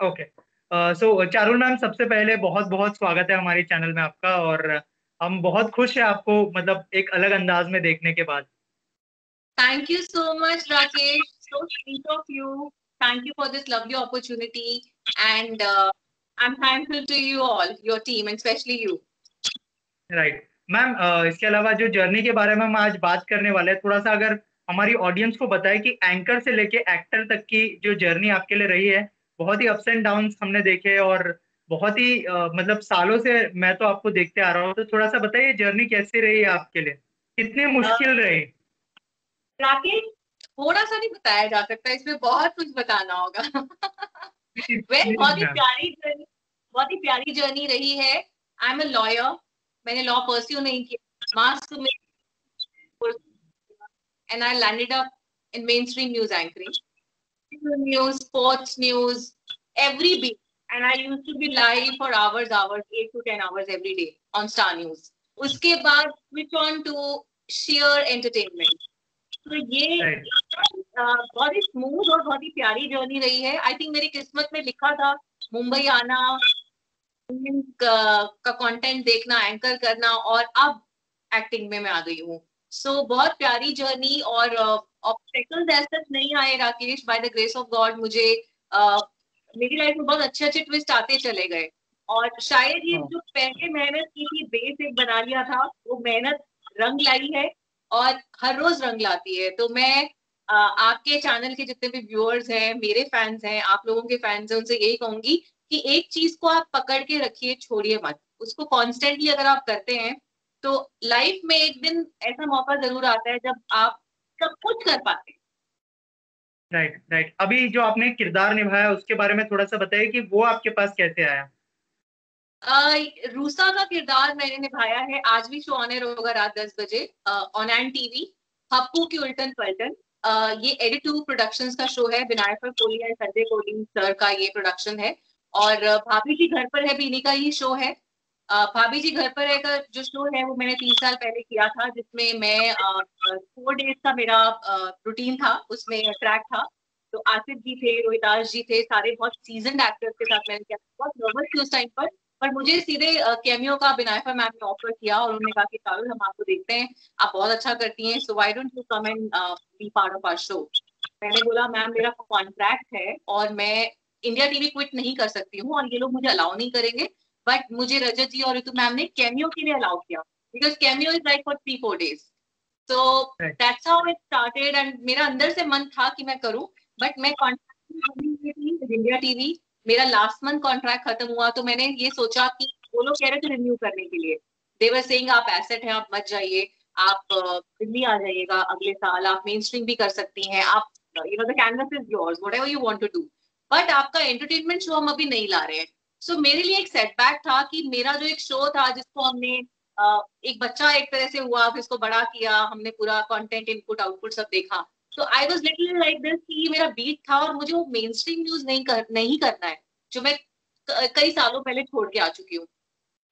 Okay so Charul ma'am सबसे पहले बहुत बहुत स्वागत है हमारे चैनल में आपका और हम बहुत खुश हैं आपको मतलब एक अलग अंदाज में देखने के बाद। Thank you so much Rakesh so sweet of you thank you for this lovely opportunity and I am thankful to you all your team and specially you right ma'am इसके अलावा जो जर्नी के बारे में हम आज बात करने वाले हैं थोड़ा सा अगर हमारी ऑडियंस को बताए कि एंकर से लेके एक्टर तक की जो जर्नी आपके लिए रही है बहुत ही अप्स एंड डाउन हमने देखे और बहुत ही uh, मतलब सालों से मैं तो आपको देखते आ रहा हूँ। तो थोड़ा सा बताइए जर्नी कैसी रही आपके लिए? कितनी मुश्किल रही? राकेश थोड़ा सा नहीं बताया जा सकता इसमें बहुत कुछ बताना होगा। well, बहुत ही प्यारी जर्नी बहुत ही प्यारी जर्नी रही है। आई एम ए लॉयर मैंने लॉ परस्यू नहीं किया मास्क में and I landed up in mainstream news anchoring. News, sports news, every beat. And I used to be live for hours, hours, eight to ten hours every day on Star News. उसके बाद switch on to sheer entertainment. तो ये बहुत ही smooth और बहुत ही प्यारी journey रही है आई थिंक मेरी किस्मत में लिखा था मुंबई आना का कंटेंट देखना एंकर करना और अब एक्टिंग में मैं आ गई हूँ सो so, बहुत प्यारी जर्नी और ऑब्स्टेकल्स uh, ऐसे नहीं आए Rakesh by the grace of God मुझे uh, मेरी लाइफ में बहुत अच्छे अच्छे ट्विस्ट आते चले गए। और शायद ये हाँ। जो पहले मेहनत की थी बेस एक बना लिया था वो मेहनत रंग लाई है और हर रोज रंग लाती है। तो मैं uh, आपके चैनल के जितने भी व्यूअर्स हैं मेरे फैंस हैं आप लोगों के फैंस हैं उनसे यही कहूँगी कि एक चीज़ को आप पकड़ के रखिए छोड़िए मत। उसको कॉन्स्टेंटली अगर आप करते हैं तो लाइफ में एक दिन ऐसा मौका ज़रूर आता है जब आप सब कुछ कर पाते हैं। Right right, right right. अभी जो आपने किरदार निभाया उसके बारे में थोड़ा सा बताइए कि वो आपके पास कैसे आया? रूसा का किरदार मैंने निभाया है। आज भी शो ऑनर होगा रात दस बजे ऑन एंड टीवी हप्पू की उल्टन पलटन। ये एडिट टू प्रोडक्शंस का शो है। विनायक कोहली एंड संजय कोहली सर का ये प्रोडक्शन है। और भाभी जी घर पर है बीनी का ही शो है। भाभी जी घर पर रहकर जो शो है, वो मैंने तीन साल पहले किया था, जिसमें मैं फोर डेज़ का मेरा रूटीन था, उसमें ट्रैक था। तो आसिफ जी थे, रोहिताश जी थे, सारे बहुत सीज़न एक्टर्स के साथ मैंने किया। बहुत नर्वस थी उस टाइम पर पर मुझे सीधे कैमियो का बिनायफा मैम ने ऑफ़र किया और उन्होंने कहा कि चारुल हम आपको देखते हैं, आप बहुत अच्छा करती हैं so why don't you come and be part of our show मैंने बोला मैम मेरा कॉन्ट्रैक्ट है और मैं इंडिया टीवी क्विट नहीं कर सकती हूँ और ये लोग मुझे अलाउ नहीं करेंगे बट मुझे रजत जी और ऋतु मैम ने कैमियो के लिए अलाउ किया। Because cameo is like for three four days so that's how it started and मेरा अंदर से मन था कि मैं करूँ। बट मैं कॉन्ट्रैक्ट इंडिया टीवी मेरा लास्ट मंथ कॉन्ट्रैक्ट खत्म हुआ तो मैंने ये सोचा कि वो लोग कह रहे थे रिन्यू करने के लिए। देवर सिंह आप एसेट हैं आप मत जाइए। आप दिल्ली आ जाइएगा अगले साल। आप मेन स्ट्रीम भी कर सकती हैं। आप you know the canvas is yours whatever you want to do but आपका एंटरटेनमेंट शो हम अभी नहीं ला रहे हैं। सो so, मेरे लिए एक सेटबैक था कि मेरा जो एक शो था जिसको हमने एक बच्चा एक तरह से हुआ फिर इसको बड़ा किया हमने पूरा कंटेंट इनपुट आउटपुट सब देखा। तो I was little like this कि मेरा बीट था और मुझे वो मेन स्ट्रीम न्यूज़ नहीं कर नहीं करना है जो मैं कई सालों पहले छोड़ के आ चुकी हूँ।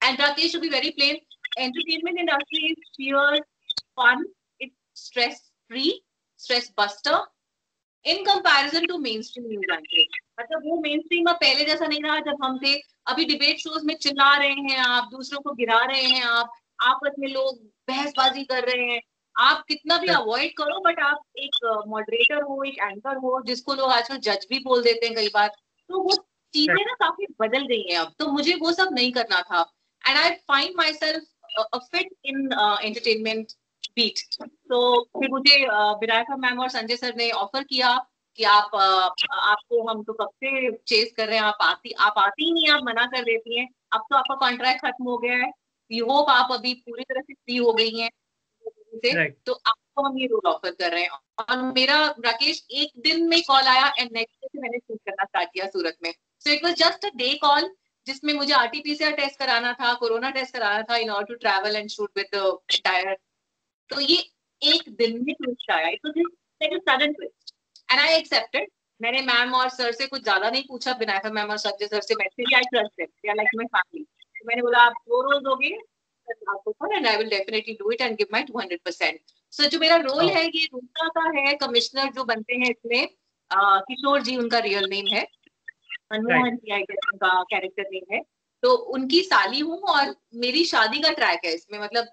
And Rakesh to be very plain entertainment industry is pure fun it's stress free stress buster in comparison to mainstream news anchoring मतलब वो मेन स्ट्रीम अब पहले जैसा नहीं रहा जब हम थे। अभी डिबेट शोज़ में चिल्ला रहे हैं आप दूसरों को गिरा रहे हैं आप आपस में लोग बहसबाजी कर रहे हैं। आप कितना भी अवॉइड करो बट आप एक मॉडरेटर हो एक एंकर हो जिसको लोग आजकल जज भी बोल देते हैं कई बार। तो वो चीज़ें ना काफ़ी बदल गई हैं अब। तो मुझे वो सब नहीं करना था। And I find myself fit in entertainment beat तो फिर मुझे विरायका मैम और संजय सर ने ऑफ़र किया कि आप आपको हम तो कब से चेस कर रहे हैं आप आती आप आती ही नहीं आप मना कर देती हैं। अब तो आपका कॉन्ट्रैक्ट खत्म हो गया है। वी होप आप अभी पूरी तरह से फ्री हो गई हैं। से तो आपको हम ये रोल ऑफ़र कर रहे हैं। और मेरा राकेश एक दिन में कॉल आया एंड नेक्स्ट डे से मैंने शूट करना स्टार्ट किया सूरत में। So it was just a day call जिसमें मुझे आरटीपीसीआर टेस्ट कराना था कोरोना टेस्ट कराना था in order to travel and shoot with tyre तो ये एक दिन में ट्विस्ट आया it was like a sudden twist and I accepted मैंने मैम और सर से कुछ ज़्यादा नहीं पूछा बिना था मैम और संजय सर से मैं I trust them like my family मैंने बोला आप दो रोज दोगे आपको and I will definitely do it and give my 200% so जो मेरा रोल है ये रूसा का है कमिश्नर जो बनते हैं इसमें किशोर जी उनका रियल नेम है। मनमोहन जी आई गेस उनका कैरेक्टर नेम है। तो उनकी साली हूँ और मेरी शादी का ट्रैक है इसमें। मतलब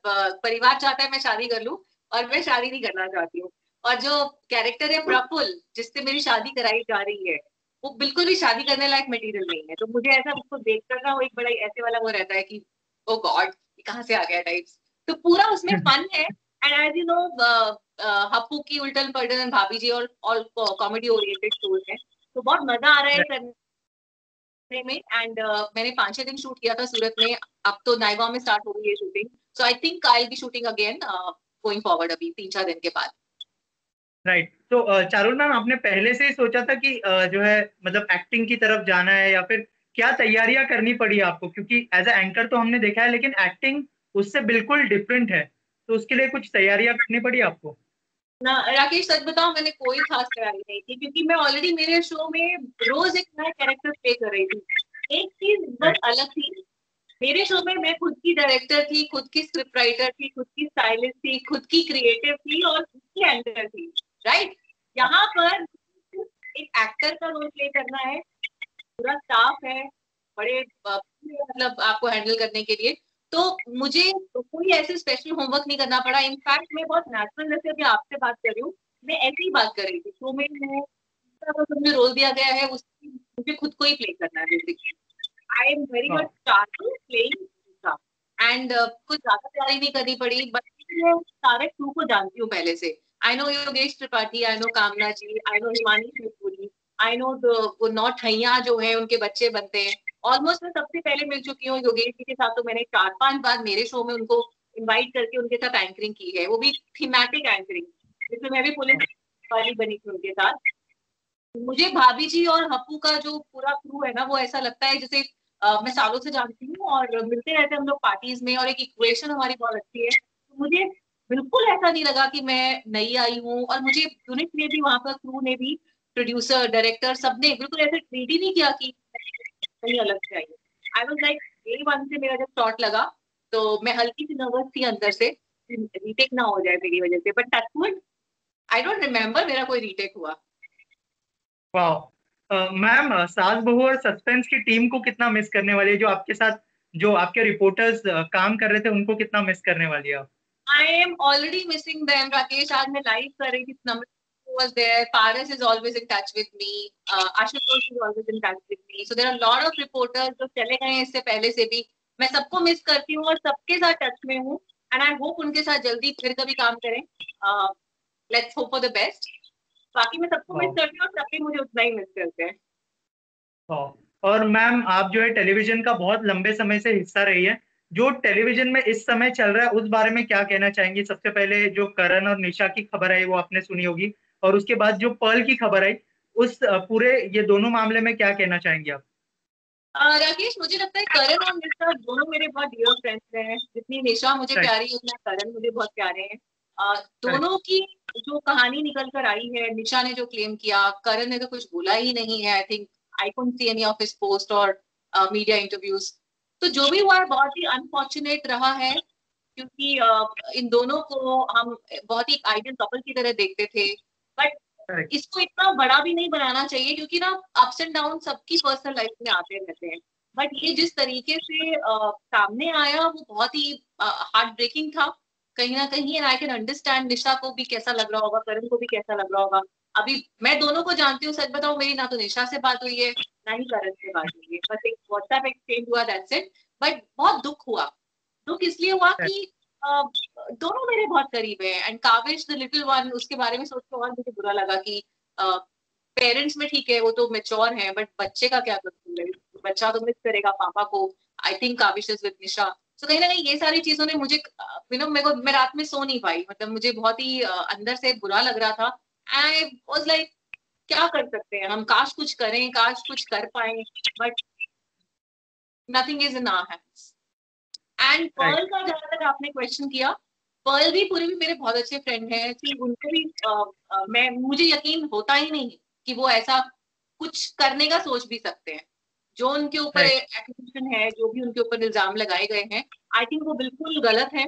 परिवार चाहता है मैं शादी कर लूँ और मैं शादी नहीं करना चाहती हूँ। और जो कैरेक्टर है प्रफुल जिससे मेरी शादी कराई जा रही है वो बिल्कुल भी शादी करने लायक मटेरियल नहीं है। तो मुझे ऐसा उसको देख कर ना वो एक बड़ा ऐसे वाला वो रहता है कि ओ गॉड कहाँ से आ गया टाइप्स तो पूरा उसमें फन है। And as you know Happu की उल्टन पल्टन भाभी जी और ऑल कॉमेडी ओरिएंटेड शोज़ है। तो बहुत मज़ा आ रहा है करने में एंड uh, मैंने पाँच छह दिन शूट किया था सूरत में। अब तो नायगांव में स्टार्ट हो गई है shooting so I think I be shooting again going forward अभी तीन चार दिन के बाद। राइट. तो uh, चारुल मैम आपने पहले से ही सोचा था कि uh, जो है मतलब एक्टिंग की तरफ़ जाना है या फिर क्या तैयारियाँ करनी पड़ी आपको? क्योंकि एज ए एंकर तो हमने देखा है लेकिन एक्टिंग उससे बिल्कुल डिफरेंट है। तो उसके लिए कुछ तैयारियाँ करनी पड़ी आपको? ना राकेश सच बताओ मैंने कोई खास तैयारी नहीं थी क्योंकि मैं ऑलरेडी मेरे शो में रोज एक नया कैरेक्टर प्ले कर रही थी। एक चीज़ बस अलग थी मेरे शो में मैं खुद की डायरेक्टर थी खुद की स्क्रिप्ट राइटर थी खुद की स्टाइलिस्ट थी खुद की क्रिएटिव थी और खुद की एंकर थी राइट यहाँ पर एक एक्टर का रोल प्ले करना है पूरा स्टाफ है बड़े मतलब आपको हैंडल करने के लिए। तो मुझे कोई ऐसे स्पेशल होमवर्क नहीं करना पड़ा. इनफैक्ट मैं बहुत नेचुरल जैसे अभी आपसे बात कर रही हूँ. मैं ऐसे ही बात कर रही थी. शो में मुझे रोल दिया गया है उसकी मुझे खुद को ही प्ले करना है basically I am very much starting playing and कुछ ज़्यादा तैयारी नहीं करनी पड़ी बट मैं सारे क्रू को जानती हूँ पहले से. I know Yogesh Tripathi I know Kamna ji I know Himani Shivpuri I know वो नॉट हैया जो है उनके बच्चे बनते हैं. ऑलमोस्ट मैं सबसे पहले मिल चुकी हूँ योगेश जी के साथ तो मैंने चार पाँच बार मेरे शो में उनको इनवाइट करके उनके साथ एंकरिंग की है। वो भी थीमेटिक एंकरिंग जिसमें मैं भी पुलिस वाली बनी थी उनके साथ। मुझे भाभी जी और हप्पू का जो पूरा क्रू है ना वो ऐसा लगता है जैसे आ, मैं सालों से जानती हूँ और मिलते रहते हैं हम लोग पार्टीज़ में और एक इक्वेशन हमारी बहुत अच्छी है। तो मुझे बिल्कुल ऐसा नहीं लगा कि मैं नई आई हूँ और मुझे यूनिट ने भी वहाँ पर क्रू ने भी प्रोड्यूसर डायरेक्टर सबने बिल्कुल ऐसे ट्रीट ही नहीं किया कि कहीं अलग से I I was like day one से मेरा जब शॉट लगा तो मैं हल्की सी नर्वस थी अंदर से रीटेक ना हो जाए मेरी वजह से। But touchwood I don't remember मेरा कोई रीटेक हुआ। मैम uh, सास बहू और सस्पेंस की टीम को कितना मिस करने वाली है? जो आपके साथ जो आपके रिपोर्टर्स uh, काम कर रहे थे उनको कितना मिस करने वाली है I am already missing them Rakesh. आज मैं लाइव कर रही थी was there. Paris is always in touch with me. Uh, Ashutosh is always in touch with me. So there are a lot of reporters जो चले गए इससे पहले से भी। मैं सबको मिस करती हूँ और सबके साथ टच में हूँ। एंड आई होप उनके साथ जल्दी फिर कभी काम करें। Let's hope for the best बाकी मैं सबको मिस करती हूँ और सब भी मुझे उतना ही मिस करते हैं। और मैम आप जो है टेलीविज़न का बहुत लंबे समय से हिस्सा रही है। जो टेलीविज़न में इस समय चल रहा है उस बारे में क्या कहना चाहेंगी? सबसे पहले जो करण और निशा की खबर आई वो आपने सुनी होगी। और उसके बाद जो पर्ल की खबर आई उस पूरे ये दोनों मामले में क्या कहना चाहेंगे आप? राकेश मुझे लगता है करण और निशा दोनों मेरे बहुत डियर फ्रेंड्स हैं। जितनी निशा मुझे प्यारी है उतना करण मुझे बहुत प्यारे हैं। दोनों की जो कहानी निकल कर आई है निशा ने जो क्लेम किया करण ने तो कुछ बोला ही नहीं है। I think I couldn't see any of his post और मीडिया इंटरव्यूज़ तो जो भी हुआ है बहुत ही अनफॉर्चुनेट रहा है क्योंकि uh, इन दोनों को हम बहुत ही आइडियल कपल की तरह देखते थे। बट इसको इतना बड़ा भी नहीं बनाना चाहिए क्योंकि ना अप्स एंड डाउन सबकी पर्सनल लाइफ में आते रहते हैं। बट ये जिस तरीके से आ, सामने आया वो बहुत ही हार्ट ब्रेकिंग था। कहीं ना कहीं and I can understand Nisha को भी कैसा लग रहा होगा करण को भी कैसा लग रहा होगा। अभी मैं दोनों को जानती हूँ सच बताऊँ मेरी ना तो निशा से बात हुई है ना ही करण से बात हुई है। बस एक व्हाट्सएप एक्सचेंज हुआ दैट्स इट बट बहुत दुख हुआ। दुख इसलिए हुआ कि दोनों मेरे बहुत करीब है। And Kavish the little one उसके बारे में सोच के और मुझे बुरा लगा कि पेरेंट्स में ठीक है, वो तो मेच्योर है बट बच्चे का क्या कसूर है? बच्चा तो मिस करेगा पापा को। I think Kavish is with Nisha तो कहीं ना कहीं ये सारी चीज़ों ने मुझे यू नो मेरे को, मैं रात में सो नहीं पाई। मतलब मुझे बहुत ही अंदर से बुरा लग रहा था। आई वाज लाइक क्या कर सकते हैं? हम काश कुछ करें, काश कुछ कर पाए but nothing is in our hands and Pearl का जहाँ तक आपने क्वेश्चन किया पर्ल भी पूरे भी मेरे बहुत अच्छे फ्रेंड हैं कि उनको भी आ, आ, मैं मुझे यकीन होता ही नहीं कि वो ऐसा कुछ करने का सोच भी सकते हैं। जो उनके ऊपर एक्विजिशन है जो भी उनके ऊपर इल्ज़ाम लगाए गए हैं आई थिंक वो बिल्कुल गलत है।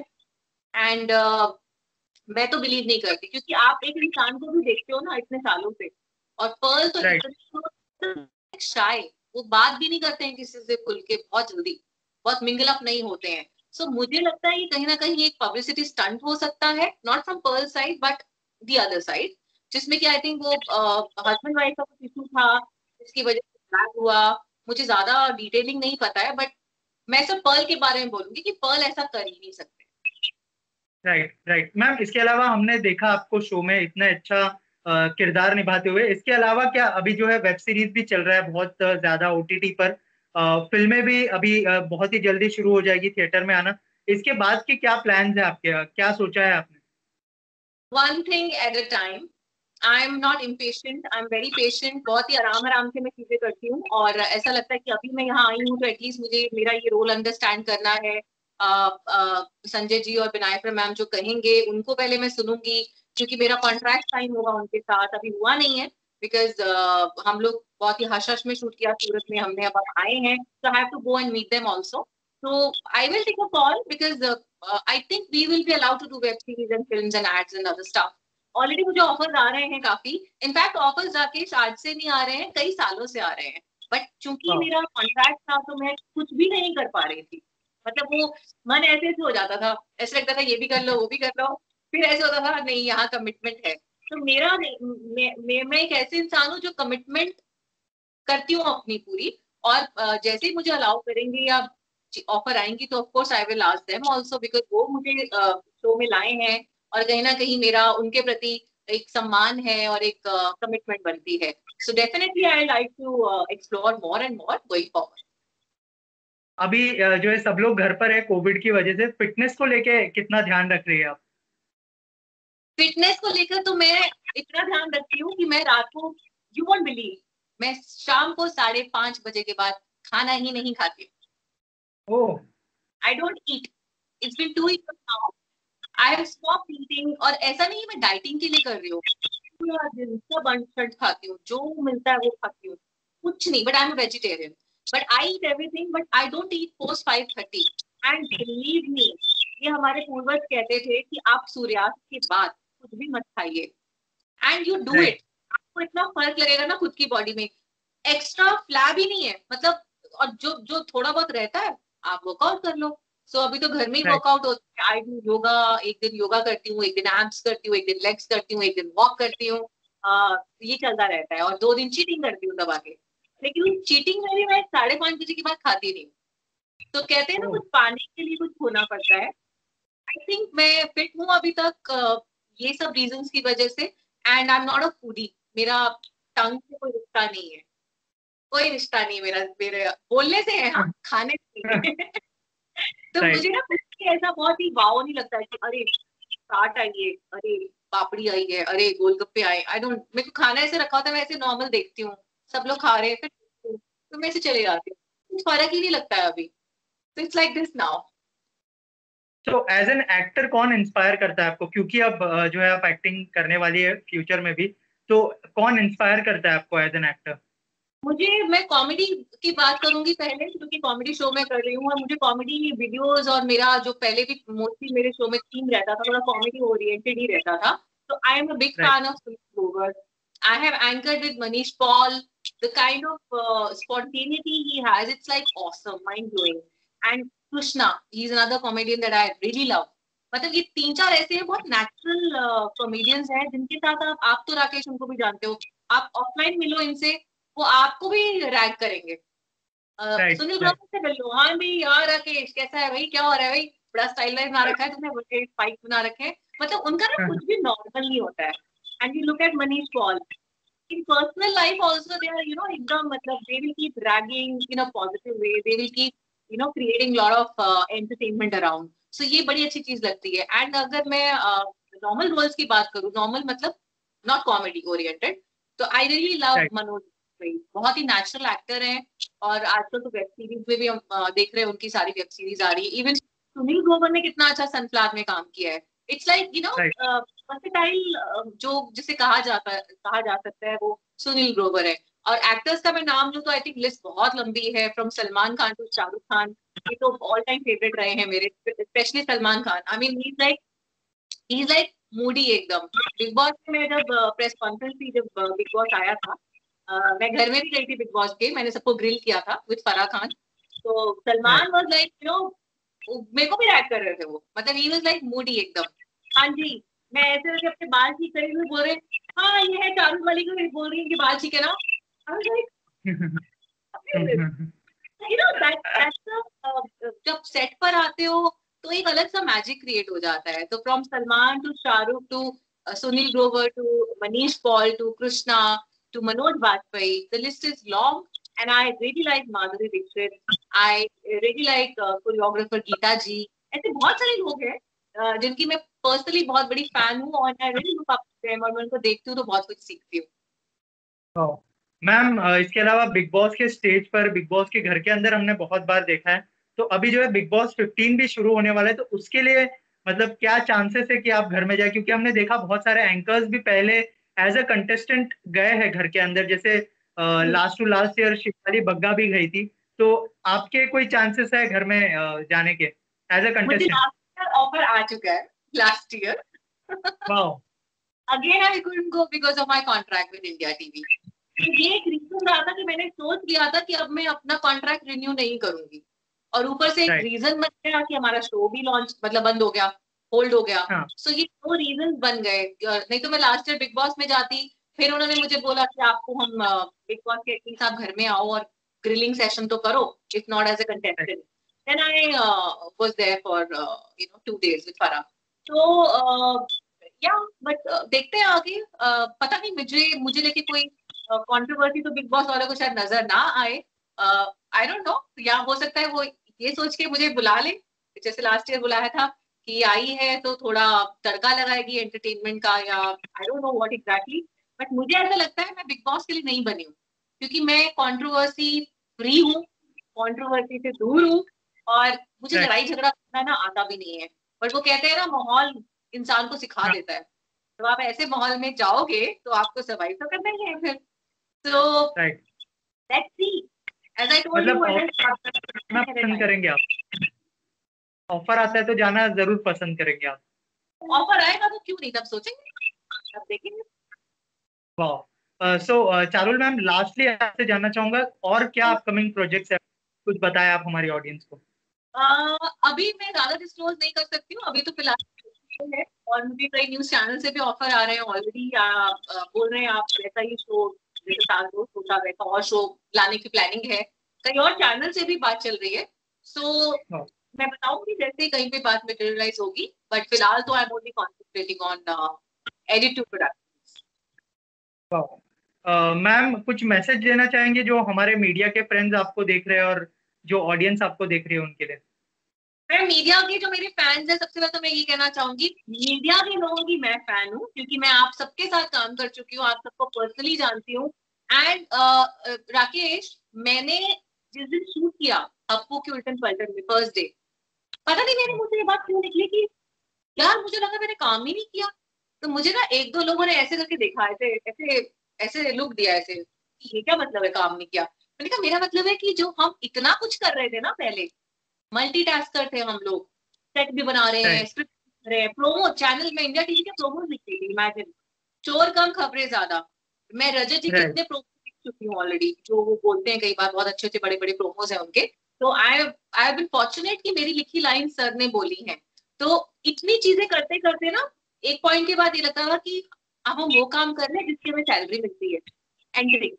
एंड uh, मैं तो बिलीव नहीं करती क्योंकि आप एक इंसान को भी देखते हो ना इतने सालों से। और पर्ल तो शाय वो बात भी नहीं करते हैं किसी से खुल के बहुत जल्दी। बहुत मिंगल अप नहीं होते हैं। सो so, मुझे लगता है कहीं ना कहीं एक पब्लिसिटी स्टंट हो सकता है not from Pearl side but the other side जिसमें कि आई थिंक वो हस्बैंड वाइफ का कुछ इशू था जिसकी वजह से हुआ। मुझे ज़्यादा डिटेलिंग नहीं पता है बट मैं सब पर्ल के बारे में बोलूँगी कि पर्ल ऐसा कर ही नहीं सकते। राइट राइट मैम इसके अलावा हमने देखा आपको शो में इतना अच्छा किरदार निभाते हुए। इसके अलावा क्या अभी जो है वेब सीरीज़ भी चल रहा है बहुत ज़्यादा ओटीटी पर? फ़िल्में भी अभी बहुत ही जल्दी शुरू हो जाएगी थिएटर में आना। इसके बाद के क्या प्लान है आपके? क्या सोचा है आपने? One thing at a time I am not impatient I am very patient बहुत ही आराम आराम से मैं चीज़ें करती हूँ और ऐसा लगता है कि अभी मैं यहाँ आई हूँ तो एटलीस्ट मुझे मेरा ये रोल अंडरस्टैंड करना है। संजय जी और विनायक मैम जो कहेंगे, उनको पहले मैं सुनूँगी, क्योंकि मेरा कॉन्ट्रैक्ट साइन होगा उनके साथ। अभी हुआ नहीं है। बिकॉज़ uh, हम लोग बहुत ही हश हश में शूट किया सूरत में हमने अब आए हैं तो I have to go and meet them also so i will take a call because uh, uh, i think we will be allowed to do web series and films and ads and other stuff. Already मुझे offers आ रहे हैं काफ़ी. In fact offers Rakesh आज से नहीं आ रहे हैं कई सालों से आ रहे हैं. बट चूँकि हाँ। मेरा कॉन्ट्रैक्ट था तो मैं कुछ भी नहीं कर पा रही थी. मतलब वो मन ऐसे ऐसे हो जाता था. ऐसे लगता था ये भी कर लो वो भी कर लो. फिर ऐसे होता था नहीं यहाँ कमिटमेंट है. तो मेरा मैं, मैं, एक ऐसे इंसान हूँ जो कमिटमेंट करती हूँ अपनी पूरी और जैसे ही मुझे अलाउ करेंगे या ऑफ़र आएँगी तो of course I will ask them also because वो मुझे शो में लाए हैं और कहीं ना कहीं मेरा उनके प्रति एक सम्मान है और एक कमिटमेंट बनती है। So definitely I like to explore more and more going forward अभी जो है सब लोग घर पर है कोविड की वजह से फिटनेस को लेके कितना ध्यान रख रही है आप? फिटनेस को लेकर तो मैं इतना ध्यान रखती हूँ कि मैं रात को यू वॉन्ट बिलीव मैं शाम को साढ़े पाँच बजे के बाद खाना ही नहीं खाती I don't eat it's been two now I have stop eating और ऐसा नहीं मैं डाइटिंग के लिए कर रही हूँ। पूरा दिन सब अनशर्ट खाती हूँ जो मिलता है वो खाती हूँ। कुछ नहीं but I am vegetarian but I eat everything but I don't eat post five thirty and believe me ये हमारे पूर्वज कहते थे कि आप सूर्यास्त के बाद कुछ भी मत खाइए। एंड यू डू इट आपको इतना फ़र्क लगेगा ना खुद की बॉडी में। एक्स्ट्रा फ्लैब ही नहीं है। मतलब और जो जो थोड़ा बहुत रहता है आप वर्कआउट कर लो। सो so, अभी तो घर में ही वर्कआउट होता है आई डू योगा एक दिन योगा करती हूँ एक दिन एब्स करती हूँ एक दिन लेग्स करती हूँ एक दिन वॉक करती हूँ। ये चलता रहता है। और दो दिन चीटिंग करती हूँ दबा के लेकिन चीटिंग में भी मैं साढ़े पाँच बजे के बाद खाती नहीं तो कहते हैं ना कुछ पाने के लिए कुछ होना पड़ता है। आई थिंक मैं फिट हूँ अभी तक ये सब रीजन की वजह से and I am not a foodie मेरा टंग से कोई रिश्ता नहीं है। कोई रिश्ता नहीं मेरा मेरे बोलने से है हाँ। खाने से तो मुझे ना कुछ ऐसा बहुत ही वाव नहीं लगता है कि अरे चाट आई है अरे पापड़ी आई है अरे गोलगप्पे आए। आई डोंट मेरे को खाना ऐसे रखा होता है मैं ऐसे नॉर्मल देखती हूँ। सब लोग खा रहे हैं फिर तो मैं ऐसे चले जाती हूँ। कुछ फ़र्क ही नहीं लगता है अभी। तो इट्स लाइक दिस नाउ तो एज एन एक्टर कौन इंस्पायर करता है आपको? क्योंकि अब जो है आप एक्टिंग करने वाली है फ्यूचर में भी तो कौन इंस्पायर करता है आपको एज एन एक्टर मुझे मैं कॉमेडी की बात करूँगी पहले क्योंकि कॉमेडी शो में कर रही हूँ और मुझे कॉमेडी वीडियोस और मेरा जो पहले भी मोस्टली मेरे शो में थीम रहता था थोड़ा कॉमेडी ओरिएंटेड ही रहता था। तो I am a big fan of Grover I have anchored with Manish Paul the kind of uh, spontaneity he has it's like awesome mind blowing and krishna he's another comedian that i really love. मतलब ये तीन चार ऐसे हैं बहुत natural comedians हैं जिनके साथ आप आप तो राकेश उनको भी जानते हो। आप ऑफलाइन मिलो इनसे वो आपको भी रैंक करेंगे। सुनील ग्रोवर से मिल हाँ। भाई यार राकेश कैसा है भाई? क्या हो रहा है भाई? बड़ा स्टाइलाइज बना रखा है तुमने स्पाइक बना रखे हैं। मतलब उनका ना कुछ भी नॉर्मल नहीं होता है। And you look at Manish Paul in personal life also they are you know एकदम मतलब they will keep dragging in a positive way. They will keep you know creating lot of uh, entertainment around. So ये बड़ी अच्छी चीज़ लगती है। And अगर मैं normal uh, roles की बात करूँ नॉर्मल मतलब नॉट कॉमेडी ओरिएंटेड तो आई रियली लव मनोज बहुत ही नेचुरल एक्टर हैं और आजकल तो वेब सीरीज़ में भी हम देख रहे हैं उनकी सारी वेब सीरीज़ आ रही है। इवन सुनील ग्रोवर ने कितना अच्छा सनफ्लावर में काम किया है। It's like you know versatile जो जिसे कहा जाता कहा जा सकता है वो सुनील ग्रोवर है। और एक्टर्स का मैं नाम लूँ तो आई थिंक लिस्ट बहुत लंबी है। फ्रॉम सलमान खान टू शाहरुख खान ये तो ऑल टाइम फेवरेट रहे हैं मेरे specially Salman Khan. I mean he is like he is like moody एकदम। बिग बॉस में जब प्रेस कॉन्फ्रेंस थी जब बिग बॉस आया था uh, मैं घर में भी गई थी बिग बॉस के मैंने सबको ग्रिल किया था विद फरा खान तो Salman was like you know मेरे को भी रैक कर रहे थे वो। मतलब ही वाज लाइक मूडी एकदम। हाँ जी मैं ऐसे करके अपने बाल ठीक करे हुए बोल रहे हाँ। ये है चारू वाली को बोल रही है कि बाल ठीक है ना? यू नो दैट जब सेट पर आते हो तो एक अलग सा मैजिक क्रिएट हो जाता है। तो from Salman to Shahrukh to Sunil Grover to Manish Paul to Krishna to Manoj Vajpayee the list is long and I really like Madhuri Dixit I really like choreographer Geeta ji ऐसे बहुत सारे लोग हैं uh, जिनकी मैं personally बहुत बड़ी fan हूँ और आई रियली लुक अप और मैं उनको देखती हूँ तो बहुत कुछ सीखती हूँ। मैम इसके अलावा बिग बॉस के स्टेज पर बिग बॉस के घर के अंदर हमने बहुत बार देखा है। तो अभी जो है बिग बॉस 15 भी शुरू होने वाला है तो उसके लिए मतलब क्या चांसेस है कि आप घर में जाए? क्योंकि हमने देखा बहुत सारे एंकर्स भी पहले एज अ कंटेस्टेंट गए हैं घर के अंदर जैसे last to last year Shivali Bagga भी गई थी। तो आपके कोई चांसेस है घर में जाने के? एज अ कंटेस्टेंट ऑफ़र आ चुका है last year wow again I couldn't go because of my contract with India TV ये एक रीजन रहा था कि मैंने सोच लिया था कि अब मैं अपना कॉन्ट्रैक्ट रिन्यू नहीं करूँगी। और ऊपर से एक रीजन बन गया कि हमारा शो भी लॉन्च मतलब बंद हो गया होल्ड हो गया। सो हाँ. so, ये दो रीजन बन गए। नहीं तो मैं लास्ट ईयर बिग बॉस में जाती फिर उन्होंने मुझे बोला कि आपको हम बिग बॉस के एटलीस्ट आप घर में आओ और ग्रिलिंग सेशन तो करो if not as a contestant then I was there for you know two days with Farah तो या बट देखते हैं आगे। uh, पता नहीं मुझे मुझे लेके कोई कंट्रोवर्सी uh, तो बिग बॉस वालों को शायद नज़र ना आए। आई डोंट नो या हो सकता है वो ये सोच के मुझे बुला ले। जैसे लास्ट ईयर बुलाया था कि आई है तो थोड़ा तड़का लगाएगी एंटरटेनमेंट का या I don't know what exactly but मुझे ऐसा लगता है मैं बिग बॉस के लिए नहीं बनी हूँ। क्योंकि मैं कंट्रोवर्सी फ्री हूँ कंट्रोवर्सी से दूर हूँ और मुझे लड़ाई झगड़ा करना ना आता भी नहीं है। बट वो कहते हैं ना माहौल इंसान को सिखा हाँ। देता है। तो आप ऐसे माहौल में जाओगे तो आपको सर्वाइव तो करना ही है फिर। तो let's see as I told you पसंद करेंगे आप। ऑफ़र आता है तो जाना ज़रूर पसंद करेंगे आप। ऑफ़र आएगा तो क्यों नहीं? तब सोचेंगे। तब देखेंगे। वाह। सो चारुल मैम लास्टली आपसे जानना चाहूँगा और क्या अपकमिंग प्रोजेक्ट्स है? कुछ बताया आप हमारी ऑडियंस को। uh, अभी मैं ज़्यादा डिस्क्लोज नहीं कर सकती हूँ। अभी तो फ़िलहाल है। और मुझे कई न्यूज़ चैनल से भी ऑफ़र आ रहे हैं ऑलरेडी बोल रहे हैं आप वैसा ही शो सोचा और शो लाने की प्लानिंग है। कहीं और चैनल से भी बात चल रही है। सो so, हाँ। मैं बताऊँगी जैसे कहीं पे बात मटेरियलाइज होगी बट फ़िलहाल तो I am only concentrating on edit to product ma'am कुछ मैसेज देना चाहेंगे जो हमारे मीडिया के फ्रेंड्स आपको देख रहे हैं और जो ऑडियंस आपको देख रही है उनके लिए? मैं मीडिया के जो मेरे फैंस हैं, सबसे पहले तो मैं ये कहना चाहूँगी मीडिया के लोगों की मैं फ़ैन हूँ, क्योंकि मैं आप सबके साथ काम कर चुकी हूँ, आप सबको पर्सनली जानती हूँ। एंड राकेश, मैंने जिस दिन शूट किया अपू के उल्टन पलटन में फ़र्स्ट डे पता नहीं मेरे मुझे ये बात क्यों निकली कि, यार, मुझे लगा मैंने काम ही नहीं किया। तो मुझे ना एक दो लोगों ने ऐसे करके देखा ऐसे ऐसे ऐसे लुक दिया ऐसे ये क्या मतलब है, काम नहीं किया। मैंने कहा, मेरा मतलब है कि जो हम इतना कुछ कर रहे थे ना पहले मल्टीटास्कर थे हम लोग। सेट भी बना रहे हैं स्क्रिप्ट रहे हैं। प्रोमो चैनल में इंडिया टीवी के प्रोमो लिखती थी इमेजिन चोर कम खबरें ज़्यादा। मैं रजत जी कितने प्रोमो लिख चुकी हूँ ऑलरेडी जो वो बोलते हैं कई बार बहुत अच्छे अच्छे बड़े बड़े प्रोमोज हैं उनके। तो आई आई बिन फॉर्चुनेट कि मेरी लिखी लाइन सर ने बोली है। तो इतनी चीज़ें करते करते ना एक पॉइंट के बाद ये लगता था कि अब हम वो काम कर रहे हैं जिसकी हमें सैलरी मिलती है। एंट्री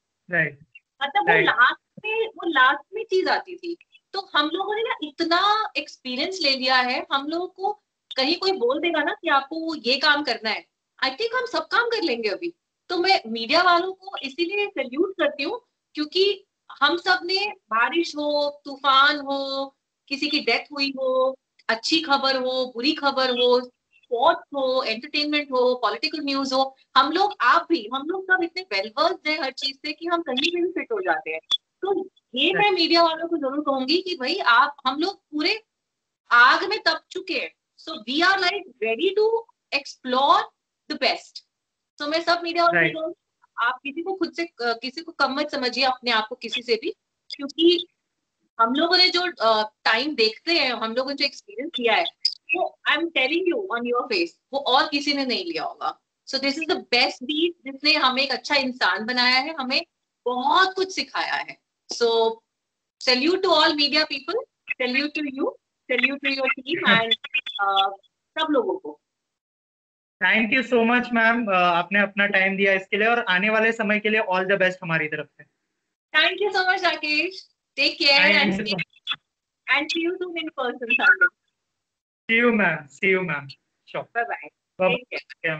मतलब वो लास्ट में वो लास्ट में चीज़ आती थी। तो हम लोगों ने ना इतना एक्सपीरियंस ले लिया है, हम लोगों को कहीं कोई बोल देगा ना कि आपको ये काम करना है। आई थिंक हम सब काम कर लेंगे अभी। तो मैं मीडिया वालों को इसीलिए सल्यूट करती हूँ, क्योंकि हम सबने बारिश हो, तूफ़ान हो, किसी की डेथ हुई हो, अच्छी खबर हो, बुरी खबर हो स्पोर्ट्स हो एंटरटेनमेंट हो पॉलिटिकल न्यूज़ हो, हम लोग आप भी, हम लोग सब इतने वेलवर्स हैं हर चीज़ से कि हम कहीं भी फिट हो जाते हैं। तो ये मैं मीडिया वालों को ज़रूर कहूँगी कि भाई आप हम लोग पूरे आग में तप चुके हैं। So we are like ready to explore the best so मैं सब मीडिया वालों को आप किसी को खुद से किसी को कम मत समझिए अपने आप को किसी से भी क्योंकि हम लोगों ने जो टाइम देखते हैं हम लोगों ने जो एक्सपीरियंस किया है वो I am telling you on your face वो और किसी ने नहीं लिया होगा। So this is the best beat जिसने हमें एक अच्छा इंसान बनाया है हमें बहुत कुछ सिखाया है। So salute to all media people salute to you salute to your team and सब लोगों को thank you so much ma'am आपने अपना टाइम दिया इसके लिए और आने वाले समय के लिए ऑल द बेस्ट हमारी तरफ़ से. Thank you so much Rakesh take care and and see you soon in person Sunday see you ma'am see you ma'am sure bye bye